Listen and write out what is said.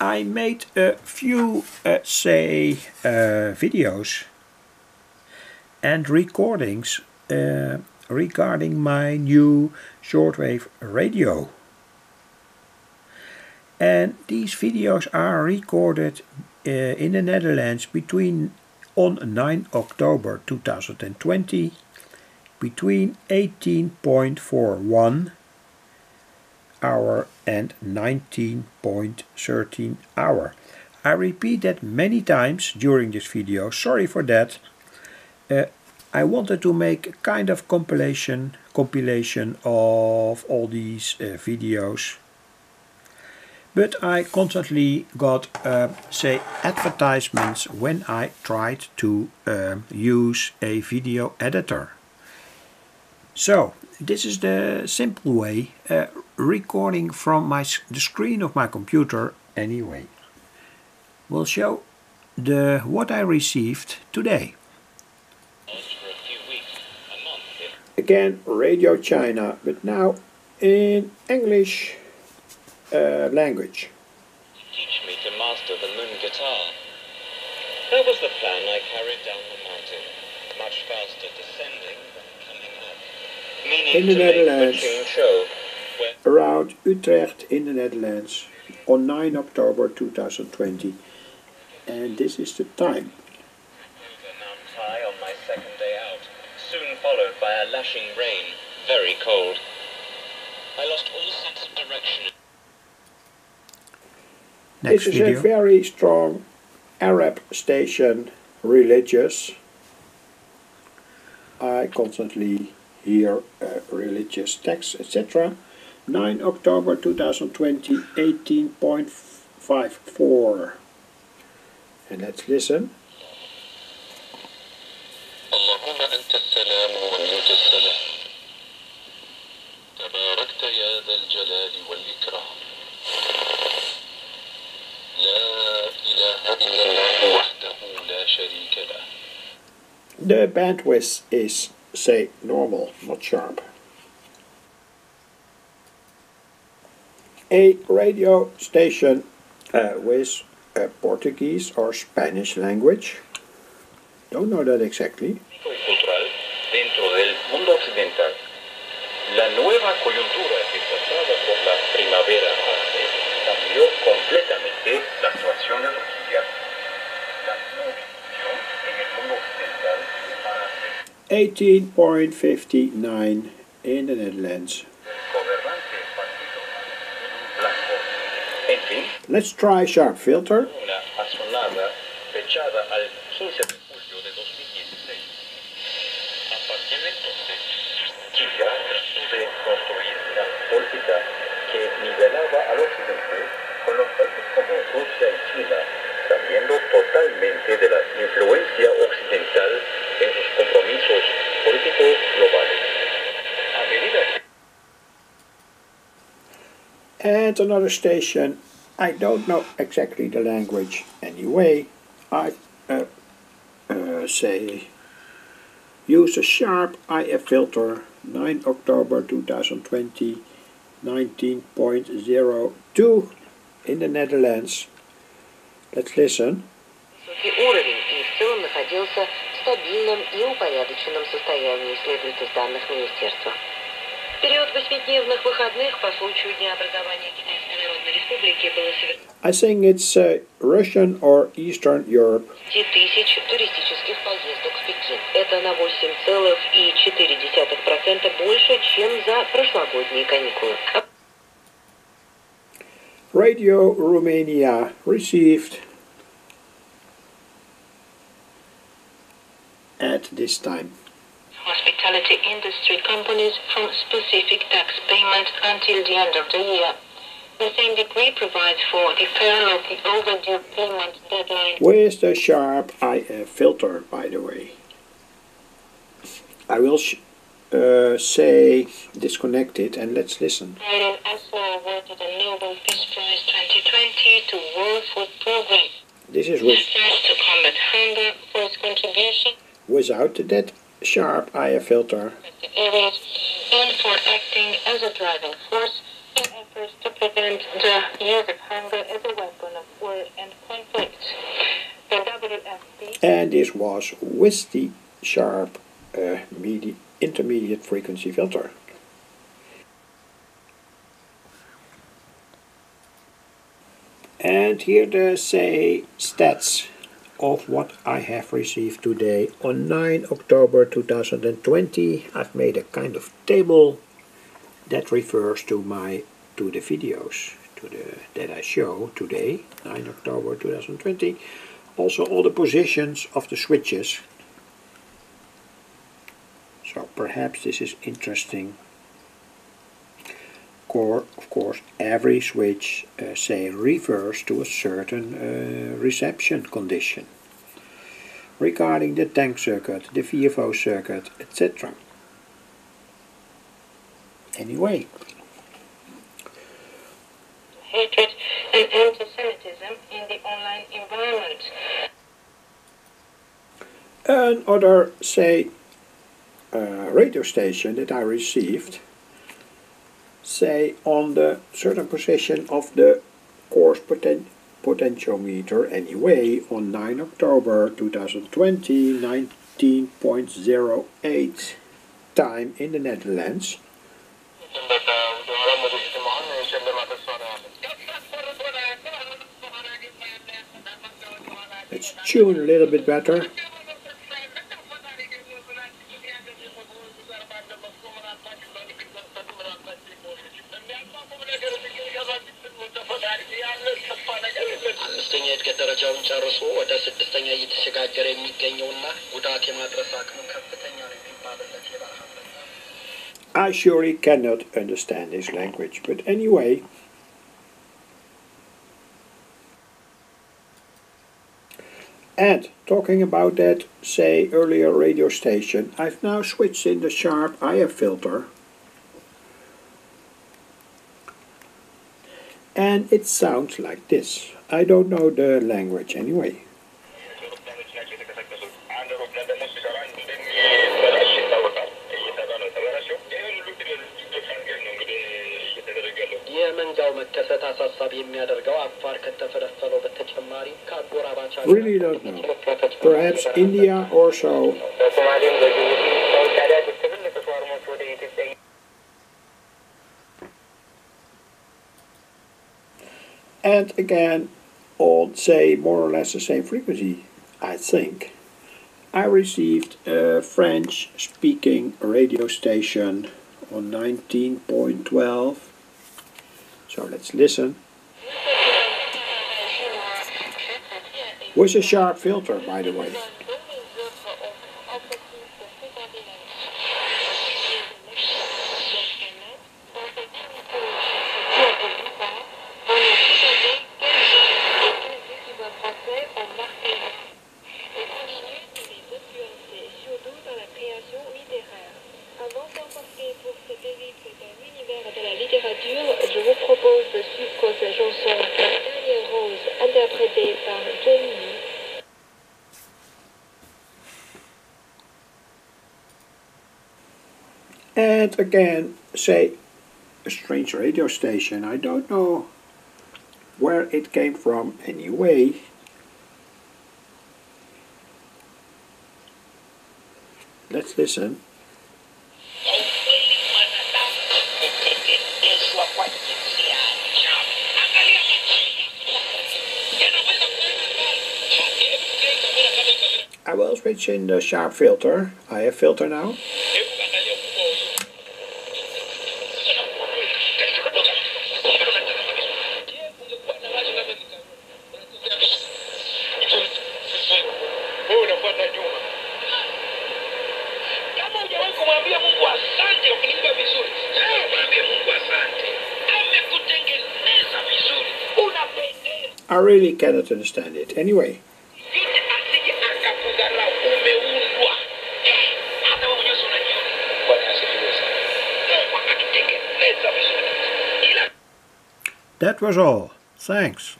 I made a few, uh, say, uh, videos and recordings uh, regarding my new shortwave radio. And these videos are recorded uh, in the Netherlands between on 9 October 2020 between 18.41 hour and 19.13 hour. I repeat that many times during this video, sorry for that. Uh, I wanted to make a kind of compilation compilation of all these uh, videos but I constantly got uh, say advertisements when I tried to uh, use a video editor so this is the simple way uh, recording from my the screen of my computer anyway will show the what I received today again Radio China but now in English uh, language. Teach me to master the moon guitar. That was the plan I carried down the mountain, much faster In the Netherlands. the tune show where Around Utrecht in the Netherlands on 9 October 2020 and this is the time. over Mount on my second day out, soon followed by a lashing rain, very cold. I lost all sense of direction. this Next is a very strong Arab station, religious. I constantly here uh, religious texts, etc. 9 October 2020, 18.54. And let's listen. The bandwidth is say, normal, not sharp. A radio station uh, with uh, Portuguese or Spanish language. Don't know that exactly. dentro del mundo occidental. La nueva coyuntura por la primavera cambió completamente la actuación de Turquía. La nueva en el mundo occidental para 18.59 in the Netherlands. Let's try sharp filter. una asonada fechada al 15 de julio de 2016. A partir de entonces, Turquía pude construir una política que nivelaba al occidente con los países como Rusia y China, saliendo totalmente de la influencia occidental And another station. I don't know exactly the language anyway. I uh, uh, say use a sharp IF filter 9 October 2020 19.02 in the Netherlands. Let's listen. Высокий уровень и в целом находился в стабильном и упорядоченном состоянии, следует из данных министерства. Период восьмидневных выходных по случаю Дня образования Китайской Народной Республики было совершено I think it's uh, Russian or Eastern Europe. 10 тысяч туристических поездок в Пекин. Это на 8,4% больше, чем за прошлогодние каникулы. Radio Romania received at this time. Hospitality industry companies from specific tax payments until the end of the year. The same decree provides for deferral of the overdue payment deadline. With the sharp IF filter, by the way. I will sh- uh, say disconnect it and let's listen. Biden also awarded a Nobel Peace Prize 2020 to World Food Program. This is with, to combat hunger for its contribution without that sharp IF filter. the areas and for acting as a driving force in efforts to and the use of hunger as a weapon of war and conflict. The WFP And this was with the sharp uh, medi- intermediate frequency filter. And here the say stats of what I have received today on 9 October 2020. I've made a kind of table that refers to my to the videos to the that I show today, 9 October 2020. Also all the positions of the switches. So perhaps this is interesting Of course, every switch, uh, say, refers to a certain uh, reception condition regarding the tank circuit, the VFO circuit, etc. Anyway, hatred and anti-Semitism in the online environment. another, say, uh, radio station that I received say on the certain position of the coarse poten- potentiometer anyway on 9 October 2020 19.08 time in the Netherlands. Let's tune a little bit better ደረጃውን ጨርሶ ወደ ስድስተኛ እየተሸጋገረ የሚገኘውና ጉዳት የማድረስ አቅሙ ከፍተኛ ነው የሚባልለት የበረሃ አንበሳ I surely cannot understand this language, but anyway. And talking about that, say, earlier radio station, I've now switched in the sharp IF filter. And it sounds like this. I don't know the language anyway. Really don't know. Perhaps India or so. And again, on say more or less the same frequency i think. I received a french speaking radio station on 19.12 so let's listen. With a sharp filter by the way and again say a strange radio station i don't know where it came from anyway. Let's listen. I will switch in the sharp filter. I have filter now i really cannot understand it. Anyway. That was all. Thanks